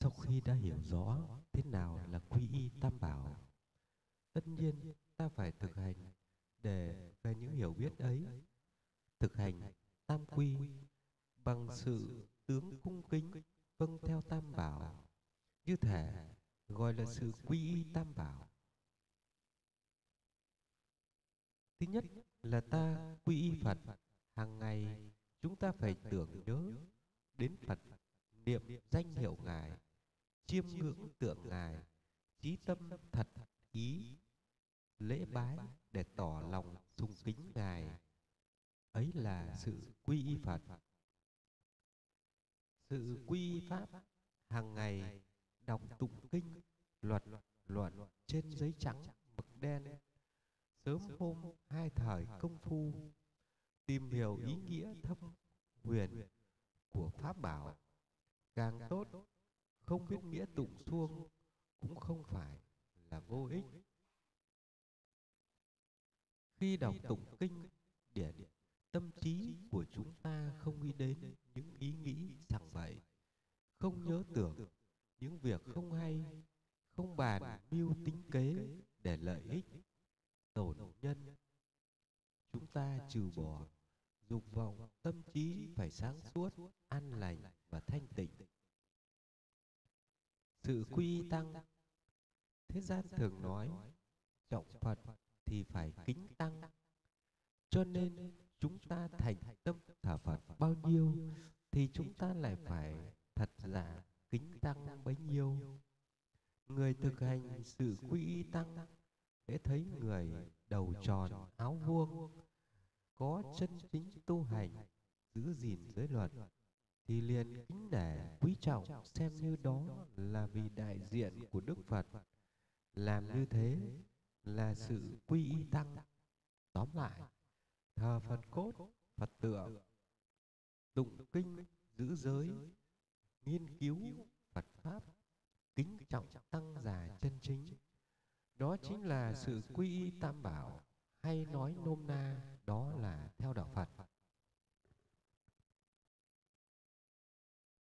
sau khi đã hiểu rõ thế nào là quy y tam bảo, tất nhiên ta phải thực hành để về những hiểu biết ấy. Thực hành tam quy bằng sự tướng cung kính vâng theo tam bảo, như thể gọi là sự quy y tam bảo. Thứ nhất là ta quy y phật, hàng ngày chúng ta phải tưởng nhớ đến phật, niệm danh hiệu ngài chiêm ngưỡng tượng ngài trí tâm thật ý, lễ bái để tỏ lòng sùng kính ngài. Ấy là sự quy y phật. Sự quy y pháp hàng ngày đọc tụng kinh, luật, luận trên giấy trắng, mực đen. Sớm hôm hai thời công phu, tìm hiểu ý nghĩa thâm huyền của pháp bảo, càng tốt không biết nghĩa tụng xuông cũng không phải là vô ích. khi đọc tụng kinh điển tâm trí của chúng ta không nghĩ đến những ý nghĩ sằng bậy. không nhớ tưởng những việc không hay không bàn mưu tính kế để lợi ích tổn nhân. chúng ta trừ bỏ dục vọng tâm trí phải sáng suốt an lành và thanh tịnh sự quy tăng. Thế gian thường nói, trọng phật thì phải kính tăng. Cho nên chúng ta thành tâm thờ phật bao nhiêu thì chúng ta lại phải thật giả kính tăng bấy nhiêu. Người thực hành sự quy tăng để thấy người đầu tròn áo vuông, có chân chính tu hành, giữ gìn giới luật thì liền kính nể quý trọng xem như đó là vì đại diện của đức phật. Làm như thế là sự quy y tăng. Tóm lại, thờ phật cốt, phật tượng, tụng kinh, giữ giới, nghiên cứu phật pháp, kính trọng tăng già chân chính. Đó chính là sự quy y tam bảo, hay nói nôm na, đó là theo đạo phật.